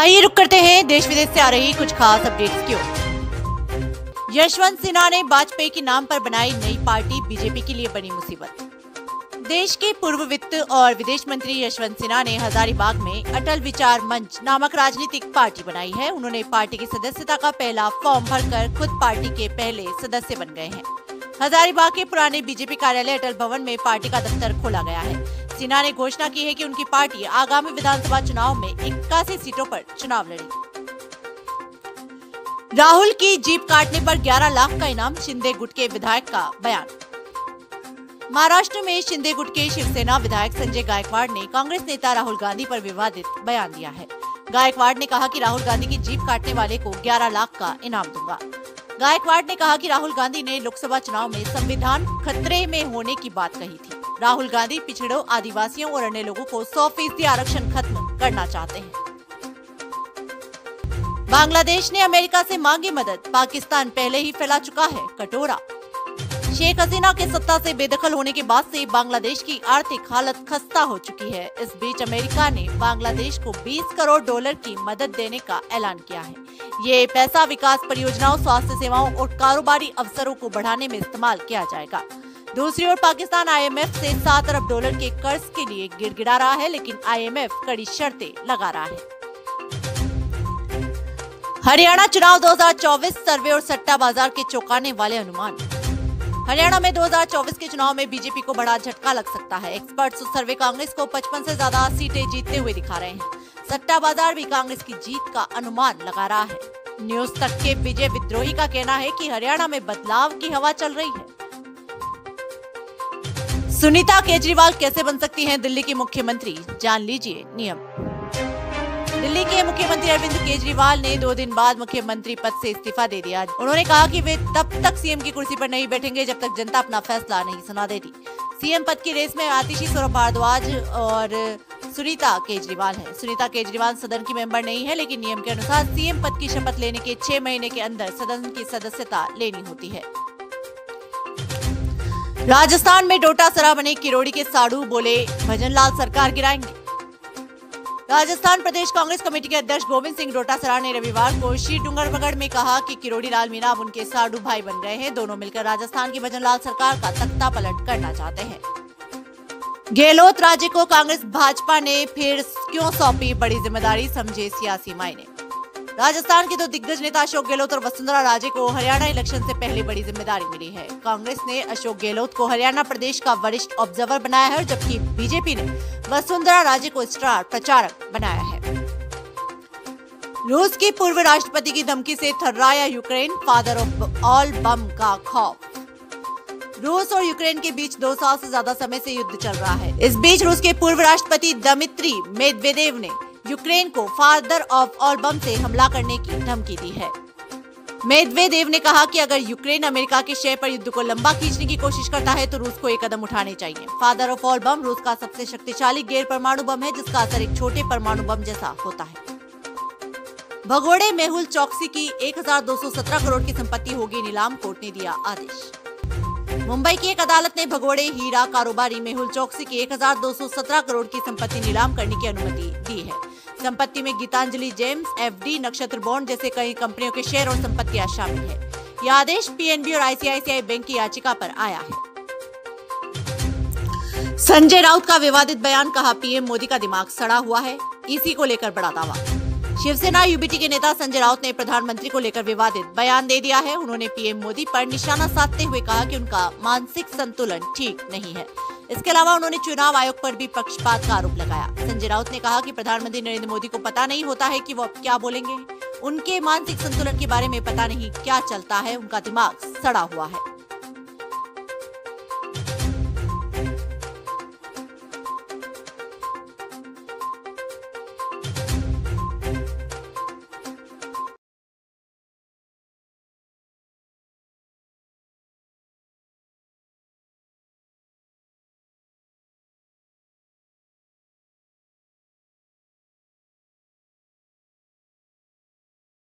आइए रुक करते हैं। देश विदेश से आ रही कुछ खास अपडेट्स की यशवंत सिन्हा ने वाजपेयी के नाम पर बनाई नई पार्टी बीजेपी के लिए बनी मुसीबत। देश के पूर्व वित्त और विदेश मंत्री यशवंत सिन्हा ने हजारीबाग में अटल विचार मंच नामक राजनीतिक पार्टी बनाई है। उन्होंने पार्टी की सदस्यता का पहला फॉर्म भरकर खुद पार्टी के पहले सदस्य बन गए हैं। हजारीबाग के पुराने बीजेपी कार्यालय अटल भवन में पार्टी का दफ्तर खोला गया है। सिन्हा ने घोषणा की है कि उनकी पार्टी आगामी विधानसभा चुनाव में इक्यासी सीटों पर चुनाव लड़ेगी। राहुल की जीप काटने पर 11 लाख का इनाम शिंदे गुट के विधायक का बयान। महाराष्ट्र में शिंदे गुट के शिवसेना विधायक संजय गायकवाड़ ने कांग्रेस नेता राहुल गांधी पर विवादित बयान दिया है। गायकवाड़ ने कहा कि राहुल गांधी की जीप काटने वाले को 11 लाख का इनाम दूँगा। गायकवाड़ ने कहा कि राहुल गांधी ने लोकसभा चुनाव में संविधान खतरे में होने की बात कही थी। राहुल गांधी, पिछड़ों आदिवासियों और अन्य लोगों को सौ फ़ीसदी आरक्षण खत्म करना चाहते हैं। बांग्लादेश ने अमेरिका से मांगी मदद, पाकिस्तान पहले ही फैला चुका है कटोरा। शेख हसीना के सत्ता से बेदखल होने के बाद से बांग्लादेश की आर्थिक हालत खस्ता हो चुकी है। इस बीच अमेरिका ने बांग्लादेश को 20 करोड़ डॉलर की मदद देने का ऐलान किया है। ये पैसा विकास परियोजनाओं, स्वास्थ्य सेवाओं और कारोबारी अवसरों को बढ़ाने में इस्तेमाल किया जाएगा। दूसरी ओर पाकिस्तान आईएमएफ से सात अरब डॉलर के कर्ज के लिए गिड़गिड़ा रहा है, लेकिन आईएमएफ कड़ी शर्तें लगा रहा है। हरियाणा चुनाव 2024 सर्वे और सट्टा बाज़ार के चौंकाने वाले अनुमान। हरियाणा में 2024 के चुनाव में बीजेपी को बड़ा झटका लग सकता है। एक्सपर्ट्स सर्वे कांग्रेस को 55 से ज़्यादा सीटें जीतते हुए दिखा रहे हैं। सट्टा बाज़ार भी कांग्रेस की जीत का अनुमान लगा रहा है। न्यूज़ तक के विजय विद्रोही का कहना है कि हरियाणा में बदलाव की हवा चल रही है। सुनीता केजरीवाल कैसे बन सकती हैं दिल्ली की मुख्यमंत्री? जान लीजिए नियम। दिल्ली के मुख्यमंत्री अरविंद केजरीवाल ने दो दिन बाद मुख्यमंत्री पद से इस्तीफा दे दिया। उन्होंने कहा कि वे तब तक सीएम की कुर्सी पर नहीं बैठेंगे जब तक जनता अपना फैसला नहीं सुना देती। सीएम पद की रेस में आतिशी सौरभ भारद्वाज और सुनीता केजरीवाल है। सुनीता केजरीवाल सदन की मेंबर नहीं है, लेकिन नियम के अनुसार सीएम पद की शपथ लेने के छह महीने के अंदर सदन की सदस्यता लेनी होती है। राजस्थान में डोटा सरा बने किरोड़ी के साड़ू बोले भजन लाल सरकार गिराएँगे। राजस्थान प्रदेश कांग्रेस कमेटी के अध्यक्ष गोविंद सिंह डोटासरा ने रविवार को श्री डूंगरबगढ़ में कहा कि किरोड़ी लाल अब उनके साडू भाई बन गए हैं। दोनों मिलकर राजस्थान की भजन लाल सरकार का तख्ता पलट करना चाहते हैं। गहलोत राज्य को कांग्रेस भाजपा ने फिर क्यों सौंपी? बड़ी ज़िम्मेदारी, समझे सियासी मायने। राजस्थान के दो दिग्गज नेता अशोक गहलोत और वसुंधरा राजे को हरियाणा इलेक्शन से पहले बड़ी ज़िम्मेदारी मिली है। कांग्रेस ने अशोक गहलोत को हरियाणा प्रदेश का वरिष्ठ ऑब्जर्वर बनाया है जबकि बीजेपी ने वसुंधरा राजे को स्टार प्रचारक बनाया है। रूस की पूर्व राष्ट्रपति की धमकी से थर्राया Ukraine, father of all bomb का खौफ। रूस और यूक्रेन के बीच दो साल से ज़्यादा समय से युद्ध चल रहा है। इस बीच रूस के पूर्व राष्ट्रपति दमित्री मेदवेदेव ने यूक्रेन को फादर ऑफ़ ऑल बम से हमला करने की धमकी दी है। मेदवेदेव ने कहा कि अगर यूक्रेन अमेरिका के शेयर पर युद्ध को लंबा खींचने की कोशिश करता है तो रूस को एक कदम उठाने चाहिए। फादर ऑफ़ ऑल बम रूस का सबसे शक्तिशाली गैर परमाणु बम है, जिसका असर एक छोटे परमाणु बम जैसा होता है। भगोड़े मेहुल चौकसी की 1217 करोड़ की संपत्ति होगी, नीलाम कोर्ट ने दिया आदेश। मुंबई की एक अदालत ने भगोड़े हीरा कारोबारी मेहुल चौकसी की 1217 करोड़ की संपत्ति नीलाम करने की अनुमति दी है। संपत्ति में Gitanjali gems FD Nakshatra bond जैसे कई कंपनियों के शेयर और संपत्तियाँ शामिल है। यह आदेश पीएनबी और आईसीआईसीआई बैंक की याचिका पर आया है। संजय राउत का विवादित बयान, कहा पीएम मोदी का दिमाग सड़ा हुआ है, इसी को लेकर बड़ा दावा। शिवसेना यूबीटी के नेता संजय राउत ने प्रधानमंत्री को लेकर विवादित बयान दे दिया है। उन्होंने पीएम मोदी पर निशाना साधते हुए कहा कि उनका मानसिक संतुलन ठीक नहीं है। इसके अलावा उन्होंने चुनाव आयोग पर भी पक्षपात का आरोप लगाया। संजय राउत ने कहा कि प्रधानमंत्री नरेंद्र मोदी को पता नहीं होता है कि वो अब क्या बोलेंगे। उनके मानसिक संतुलन के बारे में पता नहीं क्या चलता है, उनका दिमाग सड़ा हुआ है।